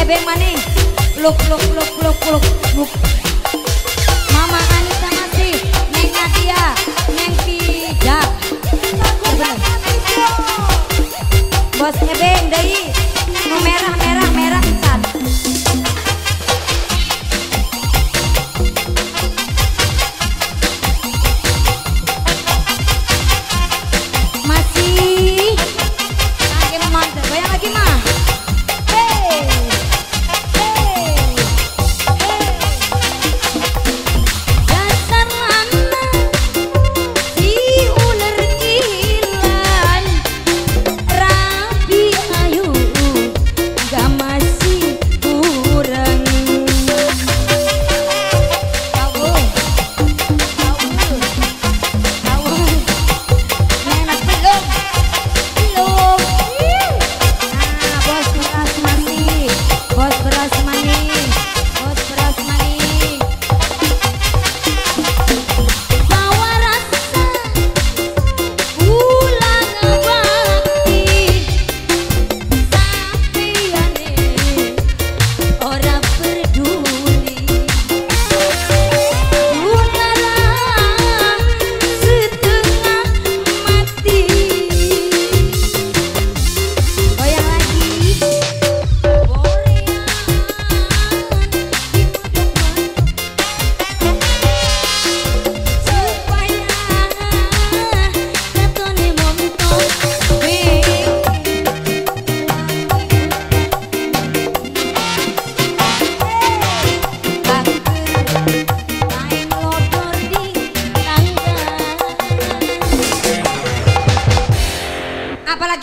Ebe maning Luk luk luk luk luk peluk Mama Anita masih Neng Nadia Neng Pijak. Bos Ebe dari merah merah.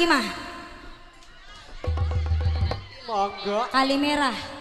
Kalimera. Kali merah.